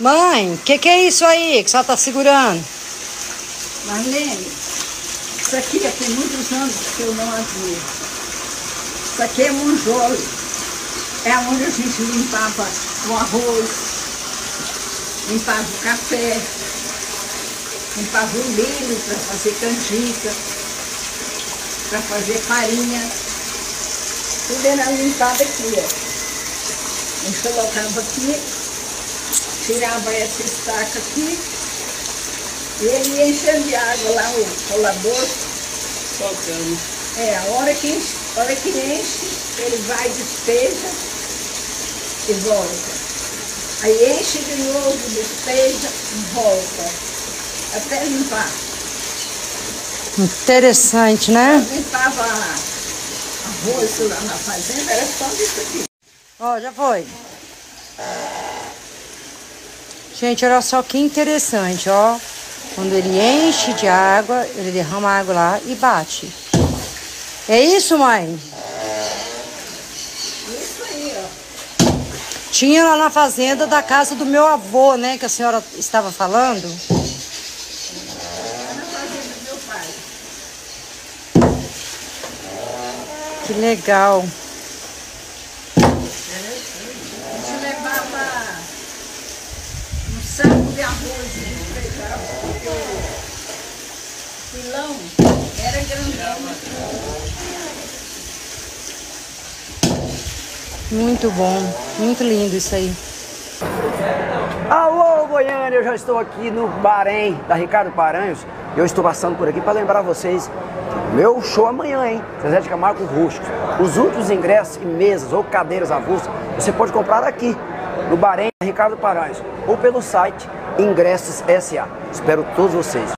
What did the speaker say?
Mãe, o que, que é isso aí que você tá segurando? Marlene, isso aqui é tem muitos anos que eu não havia. Isso aqui é monjolo. É onde a gente limpava o arroz, limpava o café, limpava o milho para fazer canjica, para fazer farinha. Tudo era limpado aqui, ó. A gente colocava aqui, tirava essa estaca aqui, e ele ia enchendo de água lá o colador. Soltando. É, a hora que, enche, a hora que enche, ele vai, despeja e volta. Aí enche de novo, despeja e volta. Até limpar. Interessante, né? Limpava arroz lá na fazenda, era só isso aqui. Ó, já foi. Gente, olha só que interessante, ó. Quando ele enche de água, ele derrama água lá e bate. É isso, mãe? Isso aí, ó. Tinha lá na fazenda da casa do meu avô, né? Que a senhora estava falando. Lá na fazenda do meu pai. Que legal. A gente levava um saco de arroz e despejava, porque o pilão era grandão. Muito bom. Muito lindo isso aí. Alô, Goiânia! Eu já estou aqui no Bahrein, da Ricardo Paranhos. Eu estou passando por aqui para lembrar vocês meu show amanhã, hein? Zezé de Camargo Rústicos. Os últimos ingressos e mesas ou cadeiras avulsas você pode comprar aqui, no Bahrein, Ricardo Paranhos, ou pelo site Ingressos SA. Espero todos vocês.